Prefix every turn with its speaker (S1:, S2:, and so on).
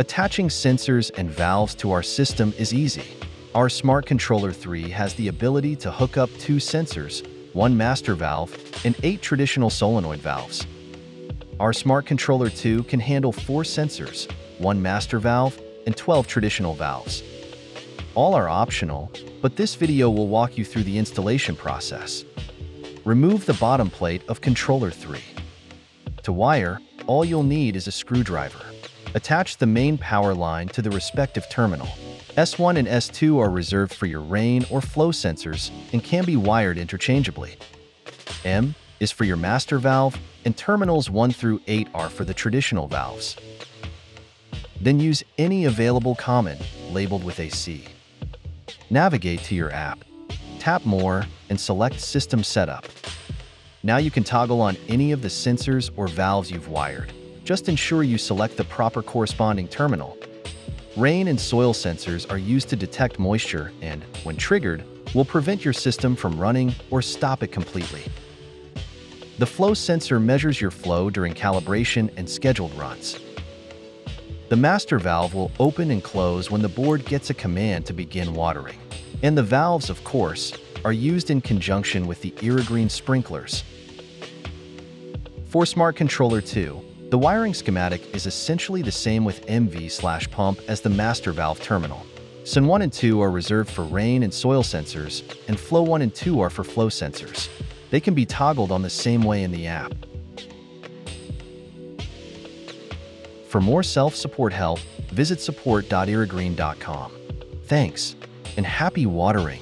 S1: Attaching sensors and valves to our system is easy. Our Smart Controller 3 has the ability to hook up two sensors, one master valve, and eight traditional solenoid valves. Our Smart Controller 2 can handle four sensors, one master valve, and 12 traditional valves. All are optional, but this video will walk you through the installation process. Remove the bottom plate of Controller 3. To wire, all you'll need is a screwdriver. Attach the main power line to the respective terminal. S1 and S2 are reserved for your rain or flow sensors and can be wired interchangeably. M is for your master valve, and terminals 1 through 8 are for the traditional valves. Then use any available common labeled with AC. Navigate to your app, tap More, and select System Setup. Now you can toggle on any of the sensors or valves you've wired. Just ensure you select the proper corresponding terminal. Rain and soil sensors are used to detect moisture and, when triggered, will prevent your system from running or stop it completely. The flow sensor measures your flow during calibration and scheduled runs. The master valve will open and close when the board gets a command to begin watering. And the valves, of course, are used in conjunction with the Irrigreen sprinklers. For Smart Controller 2, the wiring schematic is essentially the same with MV slash pump as the master valve terminal. SUN 1 and 2 are reserved for rain and soil sensors, and Flow 1 and 2 are for flow sensors. They can be toggled on the same way in the app. For more self-support help, visit support.irrigreen.com. Thanks, and happy watering!